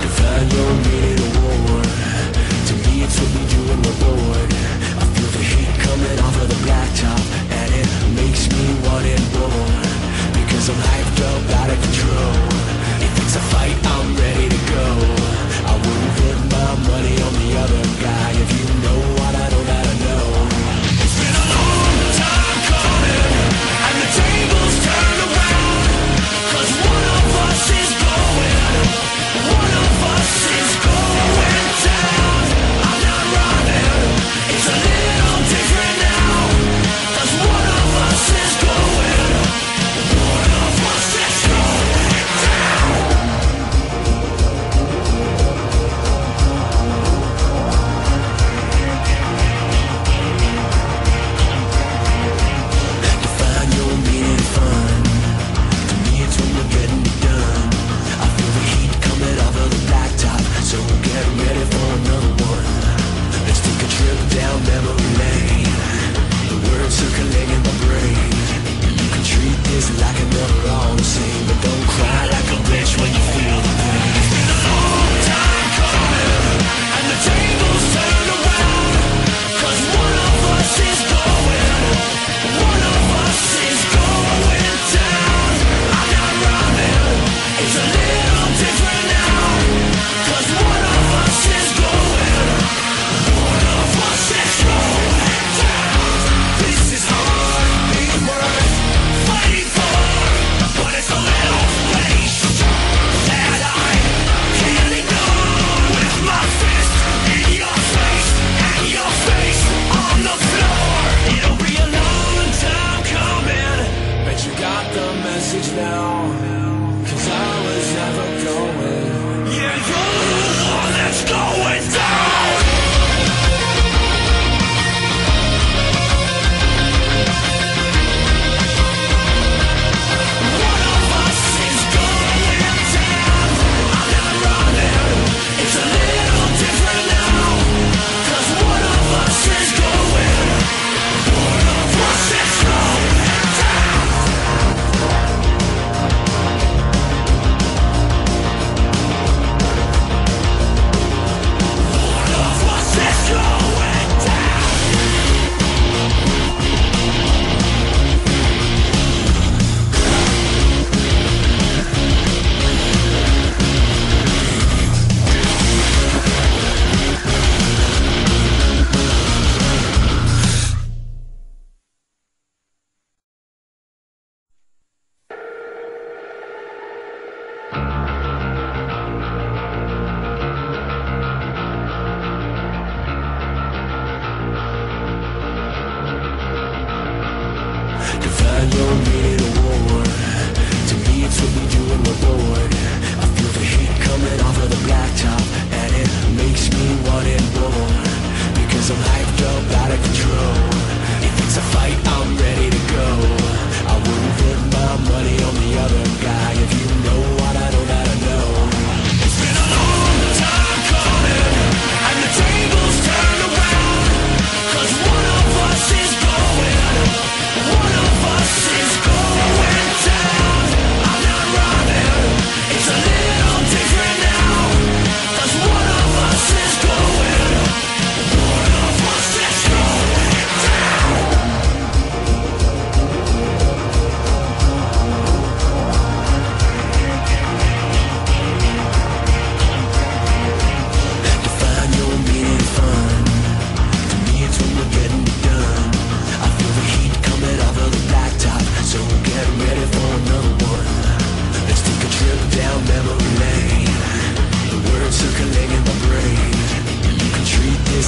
I don't need a war. To me, it's what we do when we're bored. I feel the heat coming off of the blacktop, and it makes me want it more. Because I'm hyped message now. Cause I was never going. Yeah, you're the one that's going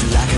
like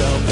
Up